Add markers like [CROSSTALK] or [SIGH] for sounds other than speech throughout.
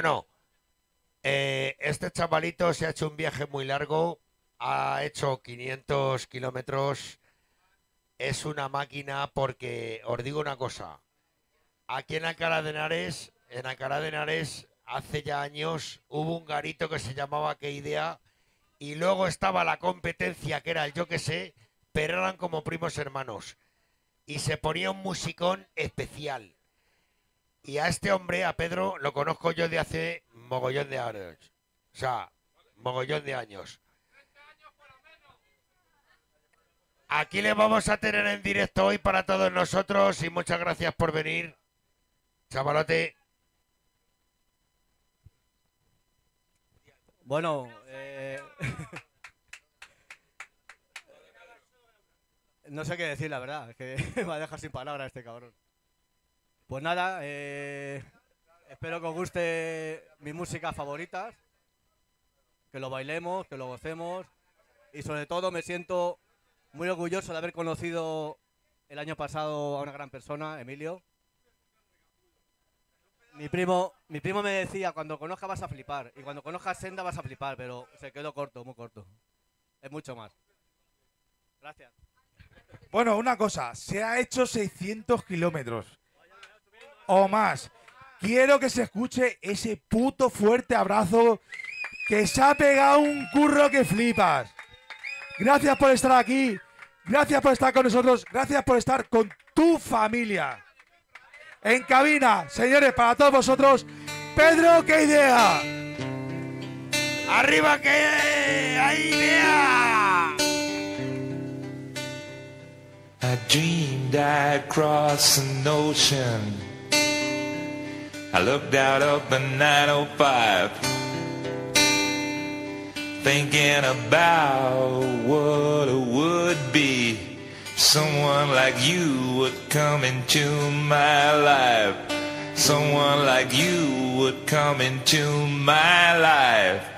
Bueno, eh, este chavalito se ha hecho un viaje muy largo, ha hecho 500 kilómetros, es una máquina porque, os digo una cosa, aquí en Alcalá de Henares, en Alcalá de Henares, hace ya años hubo un garito que se llamaba Qué Idea y luego estaba la competencia que era el yo que sé, pero eran como primos hermanos y se ponía un musicón especial. Y a este hombre, a Pedro, lo conozco yo de hace mogollón de años. O sea, mogollón de años. Aquí le vamos a tener en directo hoy para todos nosotros y muchas gracias por venir. Chavalote. Bueno, [LAUGHS] eh, [LAUGHS] no sé qué decir, la verdad. Es que [LAUGHS] me va a dejar sin palabras este cabrón. Pues nada, eh, espero que os guste mi música favorita. Que lo bailemos, que lo gocemos. Y sobre todo me siento muy orgulloso de haber conocido el año pasado a una gran persona, Emilio. Mi primo, mi primo me decía, cuando conozcas vas a flipar. Y cuando conozcas Senda vas a flipar, pero se quedó corto, muy corto. Es mucho más. Gracias. Bueno, una cosa, se ha hecho 600 kilómetros o más. Quiero que se escuche ese puto fuerte abrazo que se ha pegado un curro que flipas. Gracias por estar aquí, gracias por estar con nosotros, gracias por estar con tu familia. En cabina, señores, para todos vosotros, Pedro, ¿qué idea? ¡Arriba que hay idea! I dreamed I'd cross an ocean. I looked out up at 905, thinking about what it would be. Someone like you would come into my life. Someone like you would come into my life.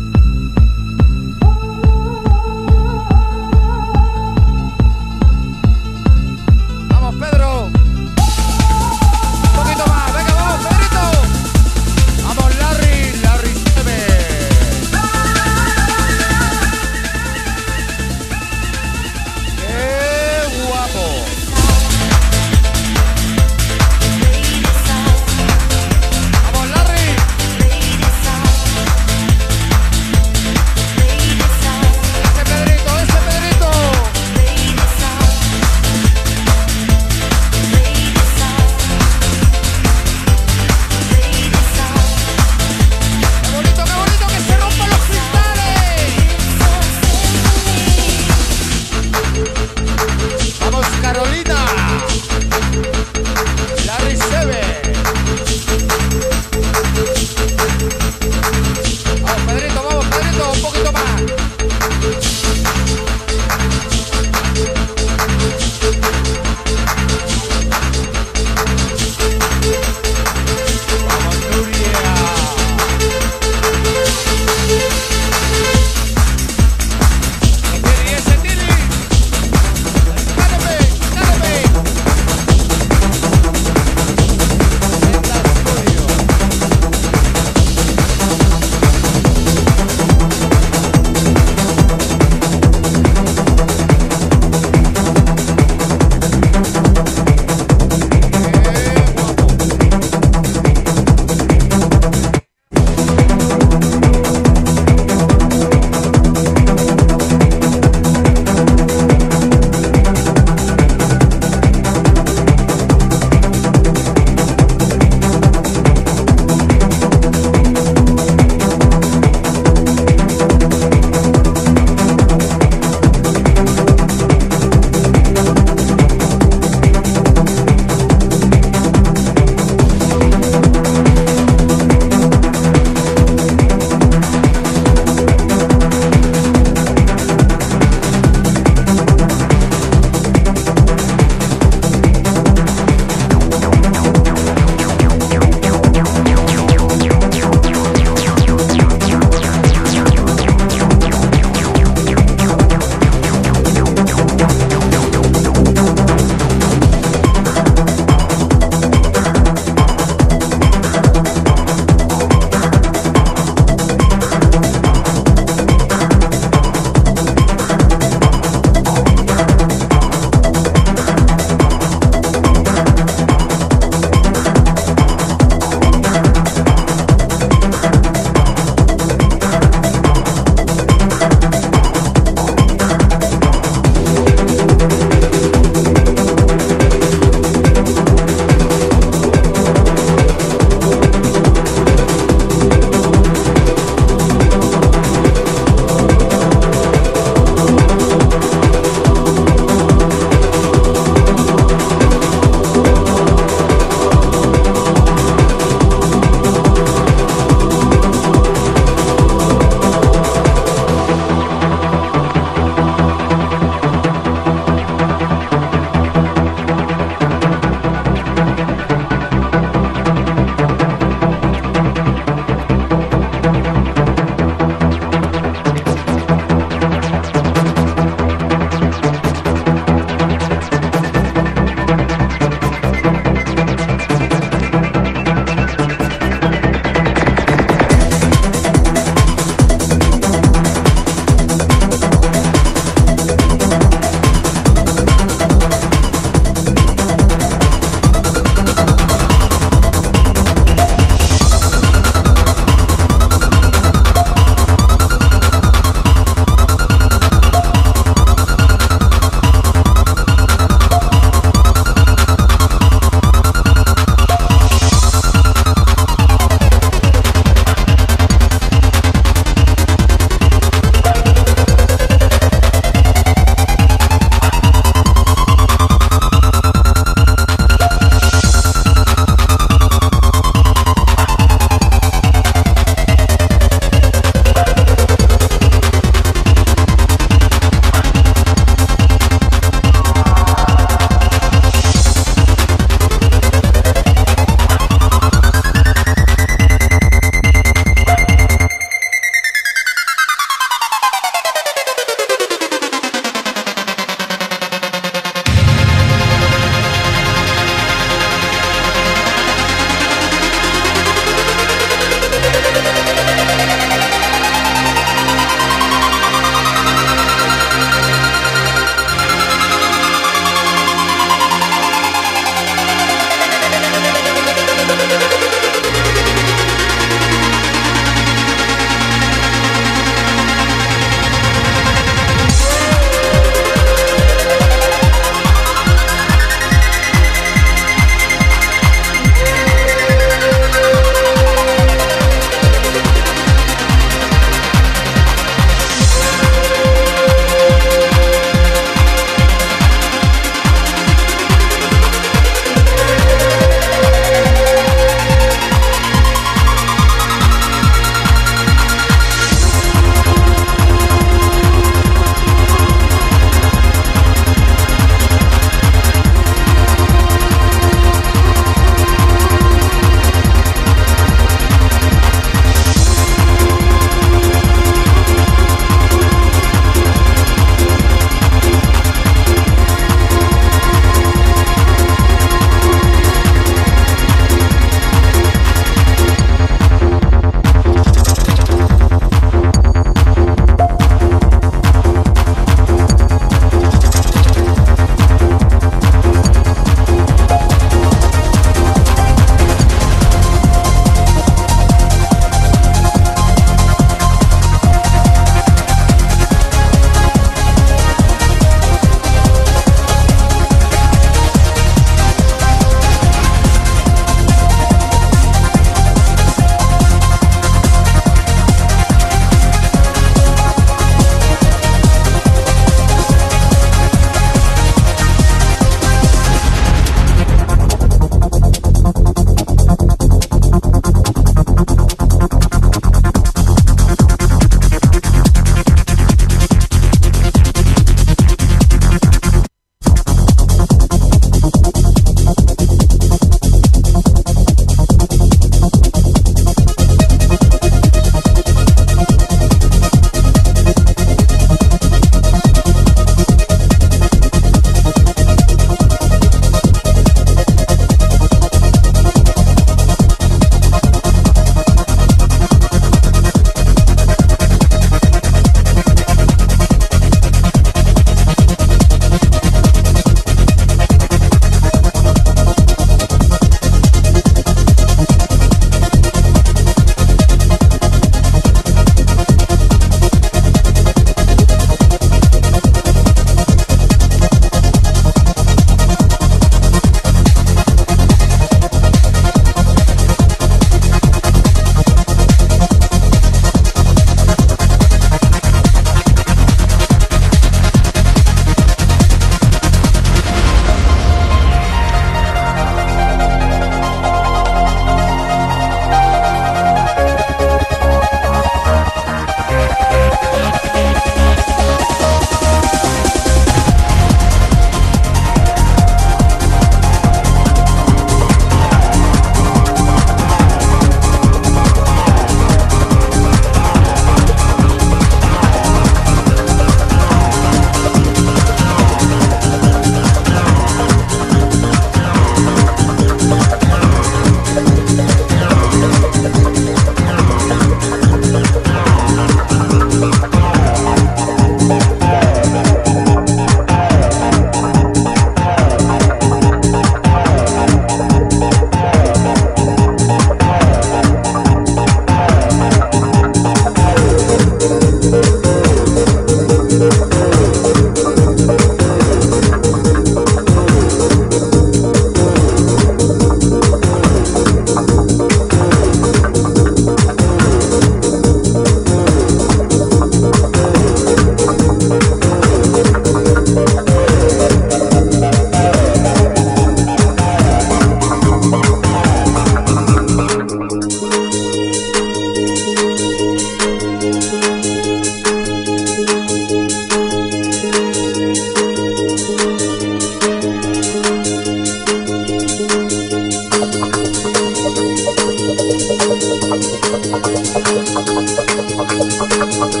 ありがとうございまし。